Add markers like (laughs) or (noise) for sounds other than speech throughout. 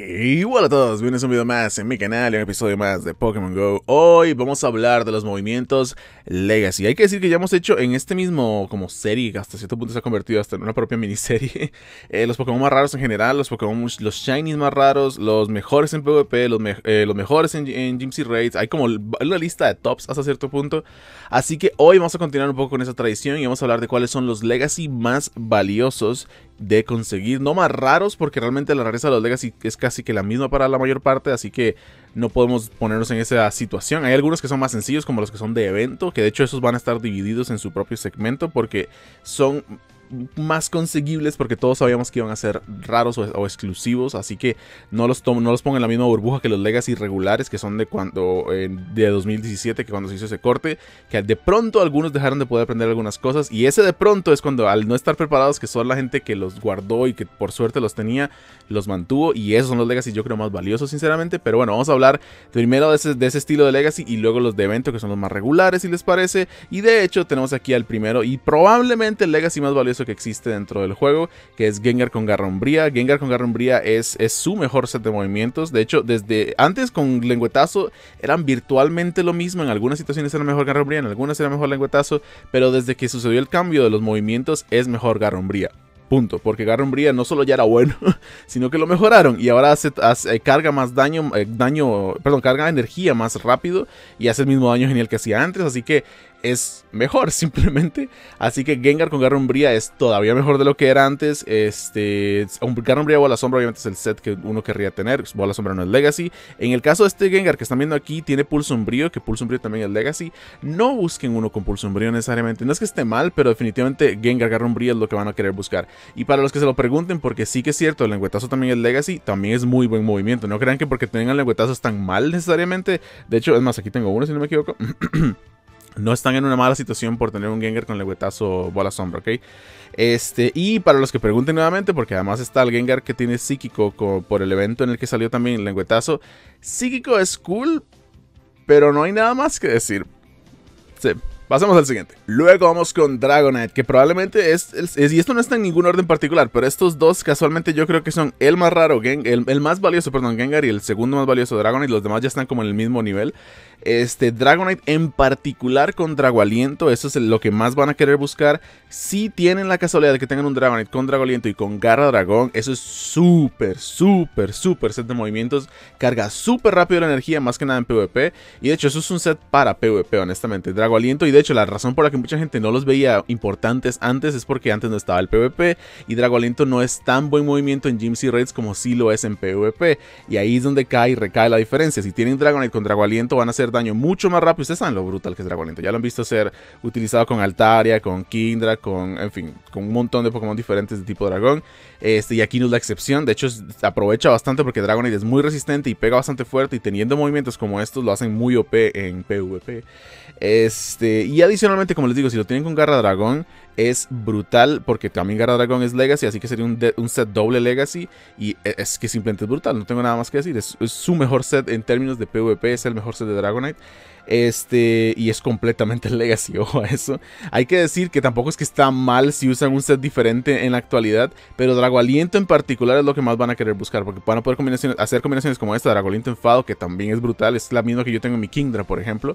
Y hola a todos, bienvenidos a un video más en mi canal, un episodio más de Pokémon GO. Hoy vamos a hablar de los movimientos Legacy. Hay que decir que ya hemos hecho en este mismo como serie, que hasta cierto punto se ha convertido hasta en una propia miniserie, (laughs) eh, los Pokémon más raros en general, los Pokémon, los Shinies más raros, los mejores en PvP, los, eh, mejores en, en Gym Raids. Hay como una lista de tops hasta cierto punto. Así que hoy vamos a continuar un poco con esa tradición y vamos a hablar de cuáles son los Legacy más valiosos de conseguir, no más raros, porque realmente la rareza de los Legacy es casi que la misma para la mayor parte, así que no podemos ponernos en esa situación. Hay algunos que son más sencillos, como los que son de evento, que de hecho esos van a estar divididos en su propio segmento, porque son más conseguibles porque todos sabíamos que iban a ser raros o, exclusivos, así que no los, no los pongo en la misma burbuja que los Legacy regulares que son de cuando de 2017, que cuando se hizo ese corte, que de pronto algunos dejaron de poder aprender algunas cosas y ese de pronto es cuando al no estar preparados, que son la gente que los guardó y que por suerte los tenía, los mantuvo y esos son los Legacy yo creo más valiosos sinceramente, pero bueno, vamos a hablar primero de ese, de ese estilo de Legacy y luego los de evento que son los más regulares si les parece y de hecho tenemos aquí al primero y probablemente el Legacy más valioso que existe dentro del juego, que es Gengar con Garra Umbría. Gengar con Garra Umbría es, es su mejor set de movimientos. De hecho, desde antes con Lengüetazo eran virtualmente lo mismo. En algunas situaciones era mejor Garra Umbría, en algunas era mejor Lengüetazo. Pero desde que sucedió el cambio de los movimientos es mejor Garra Umbría. Punto. Porque Garra Umbría no solo ya era bueno, (laughs) sino que lo mejoraron. Y ahora hace, eh, carga más daño, eh, daño, perdón, carga energía más rápido. Y hace el mismo daño genial que hacía antes. Así que es mejor (laughs) simplemente. Así que Gengar con Garra Umbría es todavía mejor de lo que era antes. Este, Garra Umbría Bola Sombra obviamente es el set que uno querría tener. Bola Sombra no es Legacy. En el caso de este Gengar que están viendo aquí, tiene Pulso Umbrío, que Pulso Umbrío también es Legacy. No busquen uno con Pulso Umbrío necesariamente. No es que esté mal, pero definitivamente Gengar Garra Umbría es lo que van a querer buscar. Y para los que se lo pregunten, porque sí que es cierto, el lengüetazo también es Legacy, también es muy buen movimiento. No crean que porque tengan lengüetazos están mal necesariamente. De hecho, es más, aquí tengo uno si no me equivoco. (clears throat) no están en una mala situación por tener un Gengar con lengüetazo bola sombra, ¿ok? Este, y para los que pregunten nuevamente, porque además está el Gengar que tiene psíquico por el evento en el que salió también el lengüetazo. Psíquico es cool, pero no hay nada más que decir. Sí. Pasemos al siguiente. Luego vamos con Dragonite, que probablemente es, Y esto no está en ningún orden particular, pero estos dos casualmente yo creo que son el más raro, el, el más valioso, perdón, Gengar, y el segundo más valioso Dragonite. Los demás ya están como en el mismo nivel. Este, Dragonite en particular con Dragoaliento, eso es lo que más van a querer buscar. Si tienen la casualidad de que tengan un Dragonite con Dragoaliento y con Garra Dragón, eso es súper, súper, súper set de movimientos. Carga súper rápido la energía, más que nada en PvP. Y de hecho, eso es un set para PvP, honestamente. Dragoaliento, y de hecho, la razón por la que mucha gente no los veía importantes antes es porque antes no estaba el PvP. Y Dragoaliento no es tan buen movimiento en Gyms y Raids como si lo es en PvP. Y ahí es donde cae y recae la diferencia. Si tienen Dragonite con Dragoaliento, van a ser daño mucho más rápido. Ustedes saben lo brutal que es Dragonito. Ya lo han visto ser utilizado con Altaria, con Kindra, con, en fin, con un montón de Pokémon diferentes de tipo dragón. Este, y aquí no es la excepción. De hecho, aprovecha bastante porque Dragonite es muy resistente y pega bastante fuerte. Y teniendo movimientos como estos, lo hacen muy OP en PvP. Este, y adicionalmente, como les digo, si lo tienen con Garra Dragón, es brutal porque también Garra Dragón es Legacy, así que sería un, set doble Legacy y e, es que simplemente es brutal, no tengo nada más que decir, es, su mejor set en términos de PvP, es el mejor set de Dragonite. Este, y es completamente (laughs) Legacy, ojo a eso. Hay que decir que tampoco es que está mal si usan un set diferente en la actualidad, pero Drago Aliento en particular es lo que más van a querer buscar, porque van a poder hacer combinaciones como esta, Drago Aliento Enfado, que también es brutal, es la misma que yo tengo en mi Kingdra, por ejemplo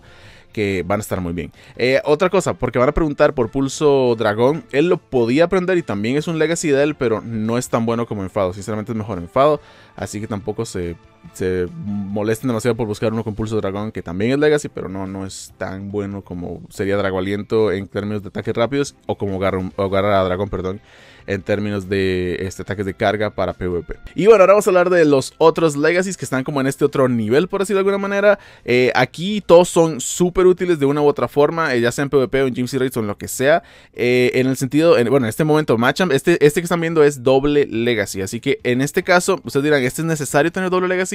que van a estar muy bien. Eh, otra cosa, porque van a preguntar por Pulso Dragón. Él lo podía aprender y también es un legacy de él, pero no es tan bueno como Enfado. Sinceramente es mejor Enfado. Así que tampoco se, se molesten demasiado por buscar uno con Pulso Dragón, que también es legacy, pero no, no es tan bueno como sería Drago Aliento en términos de ataques rápidos o como Garra, Dragón, perdón en términos de este, ataques de carga para PvP. Y bueno, ahora vamos a hablar de los otros Legacies que están como en este otro nivel, por decirlo de alguna manera. Eh, aquí todos son súper útiles de una u otra forma, eh, ya sea en PvP o en Gym Raids o en lo que sea. Eh, en el sentido, bueno, en este momento, Machamp, este, este que están viendo es doble Legacy. Así que en este caso, ustedes dirán, ¿este es necesario tener doble Legacy?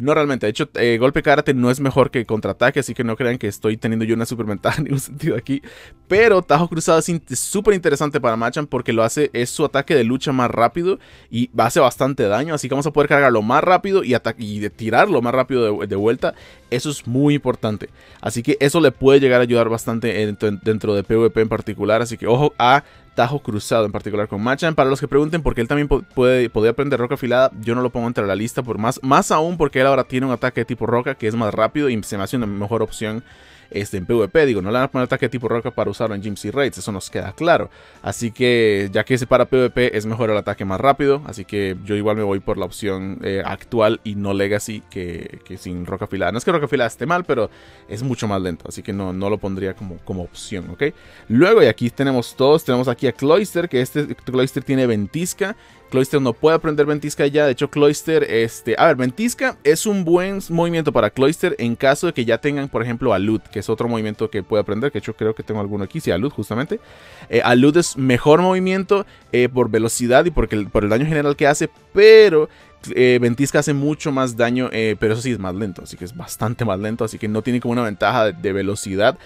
No realmente. De hecho, golpe karate no es mejor que contraataque, así que no crean que estoy teniendo yo una super ventaja en ningún (laughs) sentido aquí. Pero Tajo Cruzado es súper interesante para Machamp porque lo hace, es su ataque de lucha más rápido y hace bastante daño, así que vamos a poder cargarlo más rápido y, y tirarlo más rápido de, vuelta. Eso es muy importante. Así que eso le puede llegar a ayudar bastante dentro de PvP en particular. Así que ojo a Tajo Cruzado en particular con Machan. Para los que pregunten por qué él también puede, podía aprender roca afilada, yo no lo pongo entre la lista por más, más aún porque él ahora tiene un ataque de tipo roca que es más rápido y se me hace una mejor opción este, en PvP. Digo, no le van a poner ataque tipo roca para usarlo en Gyms y Raids, eso nos queda claro. Así que, ya que es para PvP, es mejor el ataque más rápido. Así que yo igual me voy por la opción eh, actual y no Legacy que, sin roca afilada. No es que roca afilada esté mal, pero es mucho más lento. Así que no, no lo pondría como, como opción, ¿ok? Luego, y aquí tenemos todos, tenemos aquí a Cloyster, que este Cloyster tiene ventisca Cloyster no puede aprender Ventisca ya. De hecho, Cloyster, este. A ver, Ventisca es un buen movimiento para Cloyster en caso de que ya tengan, por ejemplo, Alud, que es otro movimiento que puede aprender. Que hecho creo que tengo alguno aquí. Sí, Alud, justamente. Eh, es mejor movimiento eh, por velocidad y porque, por el daño general que hace, pero eh, Ventisca hace mucho más daño, eh, pero eso sí es más lento, así que es bastante más lento, así que no tiene como una ventaja de velocidad.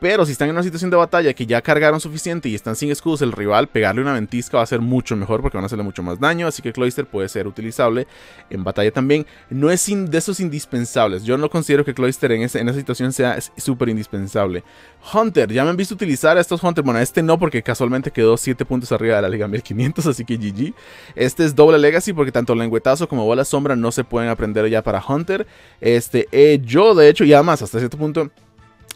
Pero si están en una situación de batalla que ya cargaron suficiente y están sin escudos, el rival pegarle una ventisca va a ser mucho mejor porque van a hacerle mucho más daño. Así que Cloyster puede ser utilizable en batalla también. No es de esos indispensables. Yo no considero que Cloyster en, esa situación sea súper indispensable. Hunter, ya me han visto utilizar a estos Hunter. Bueno, este no porque casualmente quedó 7 puntos arriba de la Liga 1500, así que GG. Este es doble Legacy porque tanto lengüetazo como bola sombra no se pueden aprender ya para Hunter. Este, eh, yo de hecho, ya más hasta cierto punto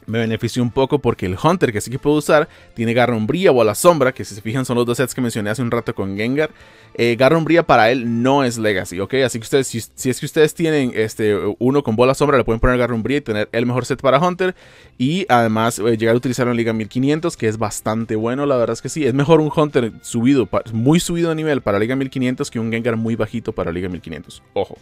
me benefició un poco porque el Hunter que sí que puedo usar tiene Garra Umbría o a la sombra, que si se fijan son los dos sets que mencioné hace un rato con Gengar. Eh, Garra Umbría para él no es Legacy, ¿ok? Así que ustedes, si, es que ustedes tienen este, uno con bola sombra, le pueden poner Garra Umbría y tener el mejor set para Hunter. Y además eh, llegar a utilizarlo en Liga 1500, que es bastante bueno, la verdad es que sí. Es mejor un Hunter subido, muy subido de nivel para Liga 1500 que un Gengar muy bajito para Liga 1500. Ojo.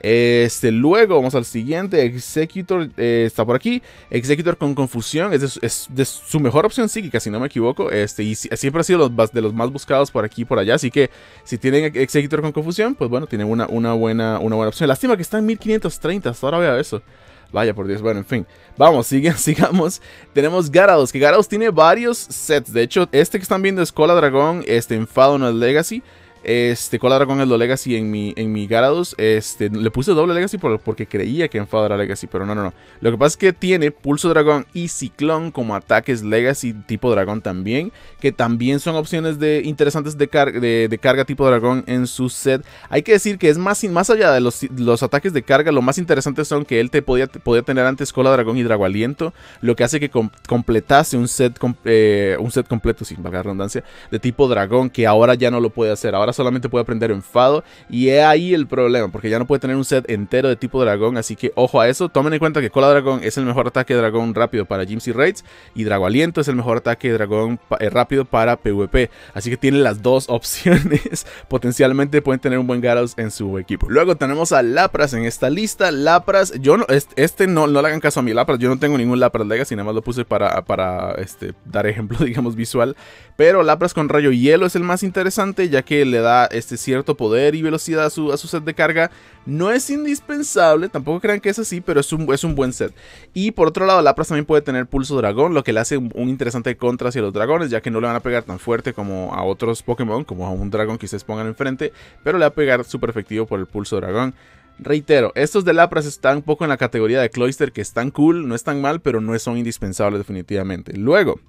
Este, luego vamos al siguiente. Executor eh, está por aquí. Executor con confusión. Es de, su mejor opción psíquica, si no me equivoco. Este, y siempre ha sido de los más buscados por aquí y por allá. Así que si tienen Executor con confusión, pues bueno, tienen una, una, buena, una buena opción. Lástima que está en 1530. Hasta ahora veo eso. Vaya por Dios, bueno, en fin. Vamos, sigue, (laughs) sigamos. Tenemos Garados, que Garados tiene varios sets. De hecho, este que están viendo es Cola Dragón, este Enfado no es Legacy. Este, Cola Dragón es lo Legacy en mi, en mi Garados. Este, le puse doble Legacy porque creía que Enfado era Legacy, pero no, no, no. Lo que pasa es que tiene Pulso Dragón y Ciclón como ataques Legacy tipo Dragón también, que también son opciones de, interesantes de, de, carga tipo Dragón en su set. Hay que decir que es más, más allá de los, los ataques de carga, lo más interesante son que él te podía, podía tener antes Cola Dragón y Drago Aliento, lo que hace que completase un set, eh, un set completo, sin valga redundancia, de tipo Dragón, que ahora ya no lo puede hacer. Ahora solamente puede aprender enfado. Y ahí el problema, porque ya no puede tener un set entero de tipo dragón. Así que ojo a eso. Tomen en cuenta que Cola Dragón es el mejor ataque dragón rápido para Gyms y Raids. Y Drago Aliento es el mejor ataque dragón eh, rápido para PvP. Así que tiene las dos (laughs) opciones. Potencialmente pueden tener un buen Gyarados en su equipo. Luego tenemos a Lapras en esta lista. Lapras, yo no, este no, no le hagan caso a mi Lapras. Yo no tengo ningún Lapras Legacy, nada más lo puse para, para este, dar ejemplo, (laughs) digamos, visual. Pero Lapras con rayo hielo es el más interesante, ya que le da este cierto poder y velocidad a su, a su set de carga. No es indispensable, tampoco crean que es así, pero es un, es un buen set. Y por otro lado, Lapras también puede tener pulso dragón, lo que le hace un, interesante contra hacia los dragones, ya que no le van a pegar tan fuerte como a otros Pokémon, como a un dragón que ustedes pongan enfrente, pero le va a pegar súper efectivo por el pulso dragón. Reitero, estos de Lapras están un poco en la categoría de Cloyster, que están cool, no están mal, pero no son indispensables definitivamente. Luego,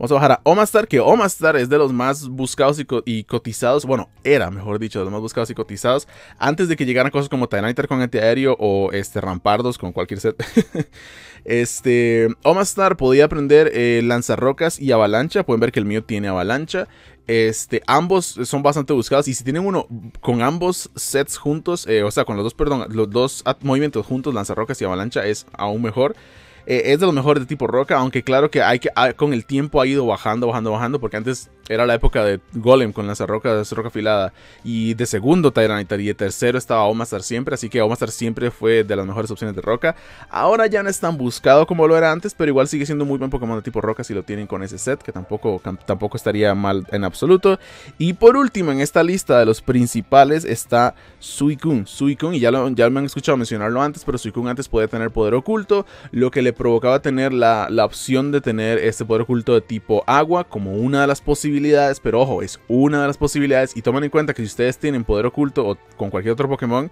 Vamos a bajar a Omastar, que Omastar es de los más buscados y, cotizados. Bueno, era, mejor dicho, de los más buscados y cotizados. Antes de que llegaran cosas como Tyranitar con antiaéreo o este, Rampardos con cualquier set. (laughs) este, Omastar podía aprender eh, lanzarrocas y avalancha. Pueden ver que el mío tiene avalancha. Este, ambos son bastante buscados. Y si tienen uno con ambos sets juntos, eh, o sea, con los dos, perdón, los dos movimientos juntos, lanzarrocas y avalancha, es aún mejor. Eh, es de los mejores de tipo roca, aunque claro que hay que ah, con el tiempo ha ido bajando, bajando, bajando, porque antes era la época de Golem con las rocas, roca afilada, y de segundo Tyranitar, y de tercero estaba Omastar siempre, así que Omastar siempre fue de las mejores opciones de roca. Ahora ya no es tan buscado como lo era antes, pero igual sigue siendo muy buen Pokémon de tipo roca si lo tienen con ese set, que tampoco, tampoco estaría mal en absoluto. Y por último, en esta lista de los principales está Suicune. Suicune, y ya, lo, ya me han escuchado mencionarlo antes, pero Suicune antes podía tener poder oculto, lo que le provocaba tener la, la, opción de tener este poder oculto de tipo agua como una de las posibilidades, pero ojo, es una de las posibilidades y tomen en cuenta que si ustedes tienen poder oculto o con cualquier otro Pokémon,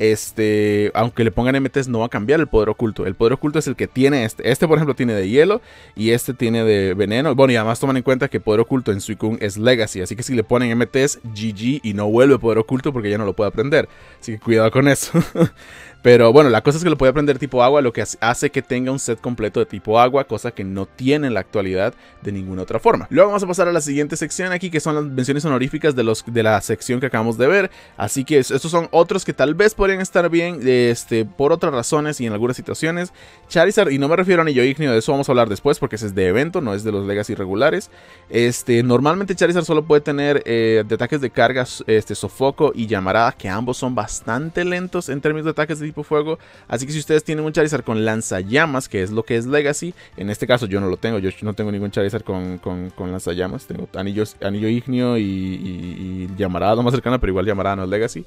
este, aunque le pongan MTs no va a cambiar el poder oculto. El poder oculto es el que tiene este. Este, por ejemplo, tiene de hielo y este tiene de veneno. Bueno, y además toman en cuenta que poder oculto en Suicune es Legacy. Así que si le ponen MTs, GG y no vuelve poder oculto porque ya no lo puede aprender. Así que cuidado con eso. (laughs) Pero bueno, la cosa es que lo puede aprender tipo agua, lo que hace que tenga un set completo de tipo agua, cosa que no tiene en la actualidad de ninguna otra forma. Luego vamos a pasar a la siguiente sección aquí, que son las menciones honoríficas de, los, de la sección que acabamos de ver. Así que estos son otros que tal vez podrían estar bien este, por otras razones y en algunas situaciones. Charizard, y no me refiero a Anillo Ignio, de eso vamos a hablar después porque ese es de evento, no es de los Legacy regulares. Este, normalmente Charizard solo puede tener eh, de ataques de cargas, este, sofoco y llamarada, que ambos son bastante lentos en términos de ataques de tipo fuego. Así que si ustedes tienen un Charizard con lanzallamas, que es lo que es Legacy, en este caso yo no lo tengo, yo no tengo ningún Charizard con, con, con lanzallamas, tengo anillos, anillo ignio y, y, llamarada más cercana, pero igual llamarada no es Legacy.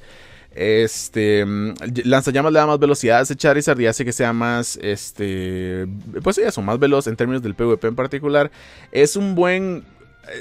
Este mm, lanzallamas le da más velocidad a ese Charizard y hace que sea más este pues eso, más veloz en términos del PvP en particular. Es un buen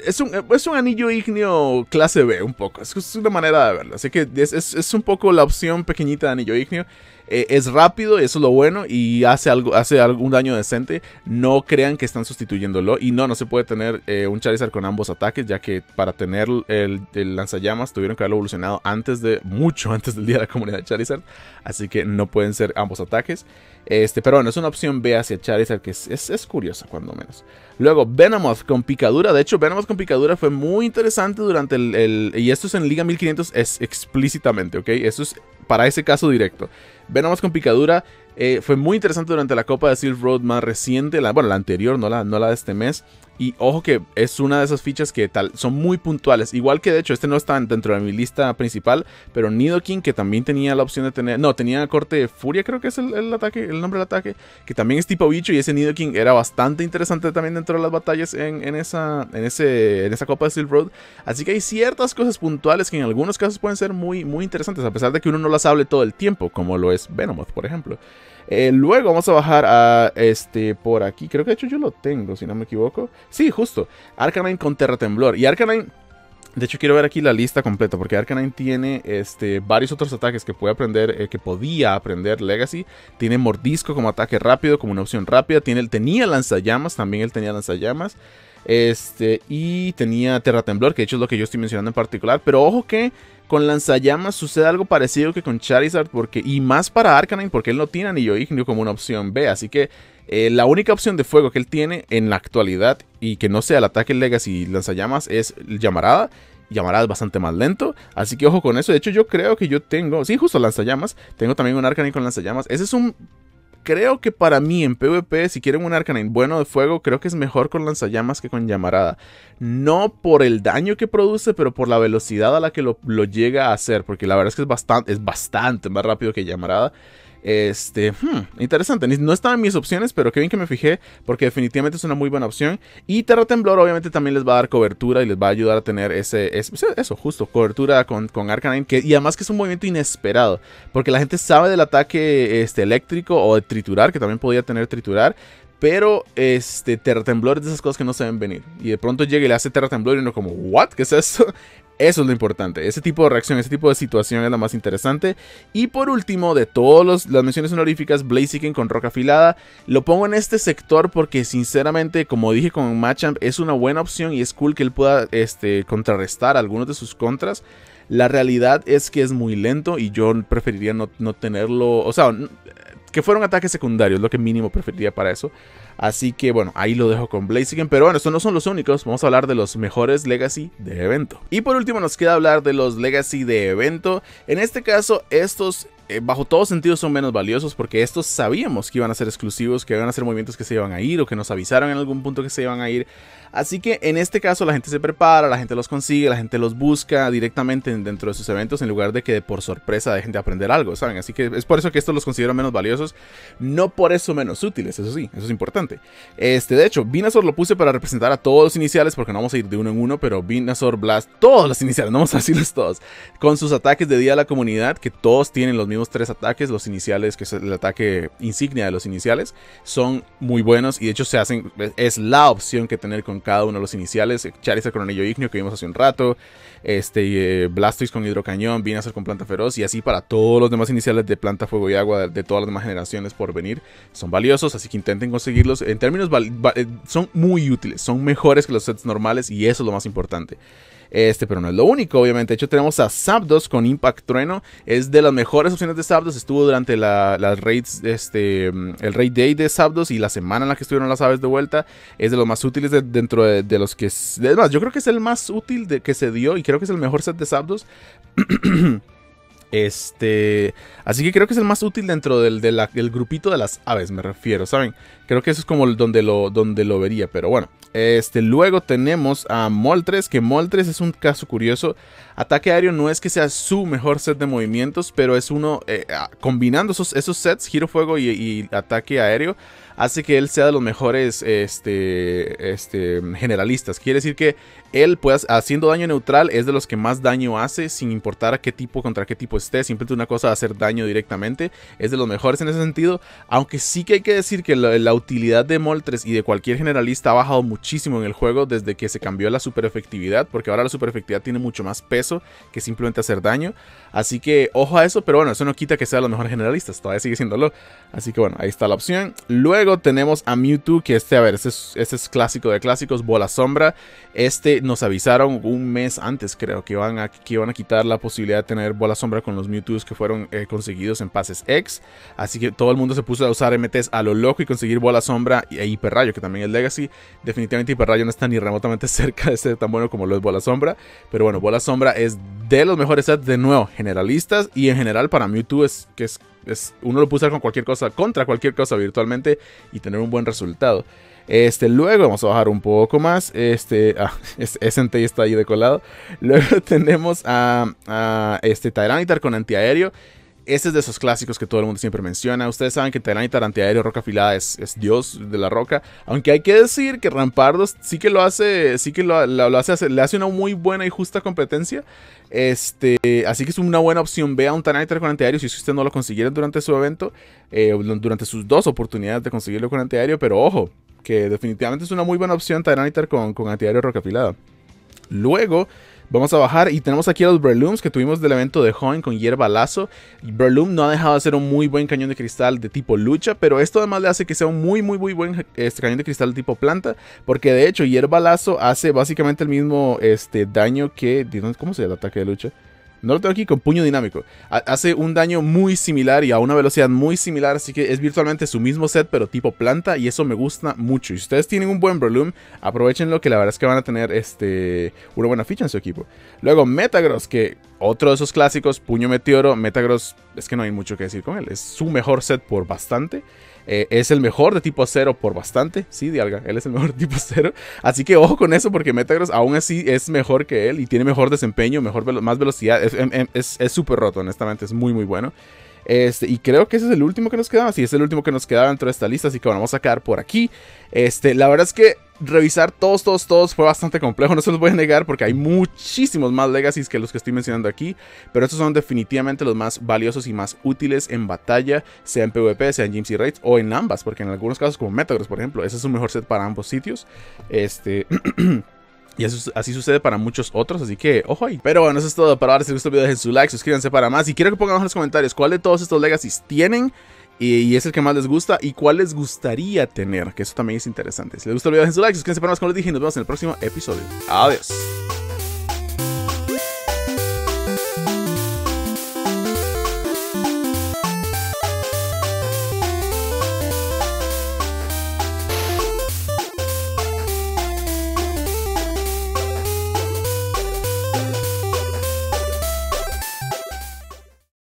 es un, es un, anillo ignio clase B, un poco. Es, una manera de verlo. Así que es, es, un poco la opción pequeñita de anillo ignio. Eh, es rápido, eso es lo bueno, y hace, algo, hace algún daño decente. No crean que están sustituyéndolo. Y no, no se puede tener eh, un Charizard con ambos ataques, ya que para tener el, el, lanzallamas tuvieron que haberlo evolucionado antes de, mucho antes del día de la comunidad de Charizard. Así que no pueden ser ambos ataques. Este, pero bueno, es una opción B hacia Charizard que es, es, curiosa, cuando menos. Luego, Venomoth con picadura. De hecho, Venomoth con picadura fue muy interesante durante el, Y esto es en Liga 1500 es explícitamente, ¿ok? Esto es para ese caso directo. Venomoth con picadura eh, fue muy interesante durante la Copa de Silk Road más reciente. La, bueno, la anterior, no la, no la de este mes. Y ojo que es una de esas fichas que tal, son muy puntuales. Igual que de hecho, este no está dentro de mi lista principal. Pero Nidoking, que también tenía la opción de tener. No, tenía corte de furia, creo que es el, ataque, el nombre del ataque. Que también es tipo bicho. Y ese Nidoking era bastante interesante también dentro de las batallas en, en, esa, en, ese, en esa copa de Silk Road. Así que hay ciertas cosas puntuales que en algunos casos pueden ser muy, muy interesantes. A pesar de que uno no las hable todo el tiempo, como lo es Venomoth, por ejemplo. Eh, luego vamos a bajar a este por aquí. Creo que de hecho yo lo tengo, si no me equivoco. Sí, justo. Arcanine con Terra Temblor. Y Arcanine de hecho, quiero ver aquí la lista completa, porque Arcanine tiene este, varios otros ataques que puede aprender, eh, que podía aprender Legacy. Tiene Mordisco como ataque rápido, como una opción rápida. Tiene, tenía lanzallamas, también él tenía lanzallamas. Este, y tenía Terra Temblor, que de hecho es lo que yo estoy mencionando en particular. Pero ojo que con lanzallamas sucede algo parecido que con Charizard, porque, y más para Arcanine, porque él no tiene anillo ignio como una opción B. Así que eh, la única opción de fuego que él tiene en la actualidad y que no sea el ataque Legacy lanzallamas es Llamarada. Llamarada es bastante más lento, así que ojo con eso. De hecho, yo creo que yo tengo, sí, justo lanzallamas. Tengo también un Arcanine con lanzallamas. Ese es un creo que para mí en PvP, si quieren un Arcanine bueno de fuego, creo que es mejor con lanzallamas que con llamarada. No por el daño que produce, pero por la velocidad a la que lo, lo llega a hacer. Porque la verdad es que es bastante, es bastante más rápido que llamarada. Este, hmm, interesante. No estaban mis opciones, pero qué bien que me fijé, porque definitivamente es una muy buena opción. Y Terra Temblor, obviamente, también les va a dar cobertura y les va a ayudar a tener ese, eso, justo, cobertura con, con Arcanine. Que, y además que es un movimiento inesperado, porque la gente sabe del ataque este, eléctrico o de triturar, que también podía tener triturar. Pero este Terra Temblor es de esas cosas que no se ven venir. Y de pronto llega y le hace Terra Temblor y uno como, ¿what? ¿Qué es eso? Eso es lo importante. Ese tipo de reacción, ese tipo de situación es lo más interesante. Y por último, de todas las menciones honoríficas, Blaziken con roca afilada. Lo pongo en este sector porque, sinceramente, como dije con Machamp, es una buena opción y es cool que él pueda este, contrarrestar algunos de sus contras. La realidad es que es muy lento y yo preferiría no, no tenerlo. O sea, que fuera un ataque secundario, es lo que mínimo preferiría para eso. Así que bueno, ahí lo dejo con Blaziken. Pero bueno, estos no son los únicos. Vamos a hablar de los mejores Legacy de evento. Y por último nos queda hablar de los Legacy de evento. En este caso, estos eh, bajo todo sentido son menos valiosos porque estos sabíamos que iban a ser exclusivos, que iban a ser movimientos que se iban a ir o que nos avisaron en algún punto que se iban a ir. Así que en este caso la gente se prepara, la gente los consigue, la gente los busca directamente dentro de sus eventos en lugar de que por sorpresa dejen de aprender algo, ¿saben? Así que es por eso que estos los considero menos valiosos, no por eso menos útiles, eso sí, eso es importante. Este, de hecho, Vinazor lo puse para representar a todos los iniciales porque no vamos a ir de uno en uno, pero Vinazor, Blast, todos los iniciales, no vamos a decirles todos, con sus ataques de día a la comunidad que todos tienen los mismos tres ataques, los iniciales, que es el ataque insignia de los iniciales, son muy buenos y de hecho se hacen, es la opción que tener con cada uno de los iniciales. Charizard con anillo ignio que vimos hace un rato, este, eh, Blastoise con hidrocañón, Venusaur con planta feroz y así para todos los demás iniciales de planta, fuego y agua de, todas las demás generaciones por venir. Son valiosos, así que intenten conseguirlos. En términos, eh, son muy útiles, son mejores que los sets normales y eso es lo más importante. Este, pero no es lo único, obviamente. De hecho, tenemos a Zapdos con Impact Trueno. Es de las mejores opciones de Zapdos. Estuvo durante las raids, este, el Raid Day de Zapdos y la semana en la que estuvieron las aves de vuelta. Es de los más útiles dentro de, los que... Es más, yo creo que es el más útil de, que se dio y creo que es el mejor set de Zapdos. (clears throat) Este, así que creo que es el más útil dentro del, del, grupito de las aves, me refiero, ¿saben? Creo que eso es como donde lo, donde lo vería, pero bueno. Este, luego tenemos a Moltres, que Moltres es un caso curioso. Ataque aéreo no es que sea su mejor set de movimientos, pero es uno, eh, combinando esos, esos sets, giro fuego y ataque aéreo, hace que él sea de los mejores este, este, generalistas. Quiere decir que él, pues, haciendo daño neutral, es de los que más daño hace, sin importar a qué tipo, contra qué tipo esté. Simplemente una cosa hacer daño directamente. Es de los mejores en ese sentido. Aunque sí que hay que decir que la, utilidad de Moltres y de cualquier generalista ha bajado muchísimo en el juego desde que se cambió la super efectividad. Porque ahora la super efectividad tiene mucho más peso que simplemente hacer daño. Así que ojo a eso, pero bueno, eso no quita que sea los mejores generalistas. Todavía sigue siéndolo. Así que bueno, ahí está la opción. Luego tenemos a Mewtwo, que este, a ver, este es, clásico de clásicos, Bola Sombra. Este nos avisaron un mes antes, creo, que iban a, que iban a quitar la posibilidad de tener Bola Sombra con los Mewtwo's que fueron eh, conseguidos en pases X. Así que todo el mundo se puso a usar MTs a lo loco y conseguir Bola Sombra e Hiperrayo, que también es Legacy. Definitivamente Hiperrayo no está ni remotamente (laughs) cerca de ser tan bueno como lo es Bola Sombra. Pero bueno, Bola Sombra es de los mejores sets de nuevo, generalistas. Y en general para Mewtwo es que es uno lo puede usar con cualquier cosa, contra cualquier cosa virtualmente y tener un buen resultado. Este, luego vamos a bajar un poco más. Este, ah, (laughs) SNT está ahí decolado. (laughs) Luego tenemos a, a este Tyranitar con antiaéreo. Este es de esos clásicos que todo el mundo siempre menciona. Ustedes saben que Tyranitar antiaéreo roca afilada es, es, dios de la roca. Aunque hay que decir que Rampardos sí que lo hace, sí que lo, hace, le hace una muy buena y justa competencia. Este, así que es una buena opción. Vea un Tyranitar con antiaéreo si usted no lo consiguiera durante su evento, eh, durante sus dos oportunidades de conseguirlo con antiaéreo. Pero ojo, que definitivamente es una muy buena opción Tyranitar con, con antiaéreo roca afilada. Luego Vamos a bajar y tenemos aquí los Breloons que tuvimos del evento de Hoenn con hierba lazo. Breloom no ha dejado de ser un muy buen cañón de cristal de tipo lucha, pero esto además le hace que sea un muy muy muy buen este, cañón de cristal de tipo planta, porque de hecho hierba lazo hace básicamente el mismo este, daño que... ¿Cómo se llama el ataque de lucha? No lo tengo aquí con puño dinámico. Hace un daño muy similar y a una velocidad muy similar, así que es virtualmente su mismo set, pero tipo planta, y eso me gusta mucho. Y si ustedes tienen un buen Breloom, aprovechenlo, que la verdad es que van a tener este, una buena ficha en su equipo. Luego, Metagross, que otro de esos clásicos, puño meteoro. Metagross, es que no hay mucho que decir con él, es su mejor set por bastante. Eh, es el mejor de tipo cero por bastante. Sí, Dialga, él es el mejor de tipo cero. Así que ojo con eso porque Metagross aún así es mejor que él y tiene mejor desempeño, mejor más velocidad. Em, em, es súper roto, honestamente, es muy muy bueno. Este, y creo que ese es el último que nos quedaba. Sí, es el último que nos quedaba dentro de esta lista. Así que bueno, vamos a sacar por aquí. Este, la verdad es que revisar todos, todos, todos fue bastante complejo. No se los voy a negar porque hay muchísimos más legacies que los que estoy mencionando aquí. Pero estos son definitivamente los más valiosos y más útiles en batalla, sea en PvP, sea en GMC Raids o en ambas. Porque en algunos casos, como Metagross, por ejemplo, ese es un mejor set para ambos sitios. Este. (clears throat) Y así sucede para muchos otros, así que ojo ahí. Pero bueno, eso es todo para ahora. Si les gustó el video, dejen su like, suscríbanse para más. Y quiero que pongan en los comentarios cuál de todos estos legacies tienen y, es el que más les gusta y cuál les gustaría tener, que eso también es interesante. Si les gustó el video, dejen su like, suscríbanse para más, como les dije, y nos vemos en el próximo episodio. Adiós.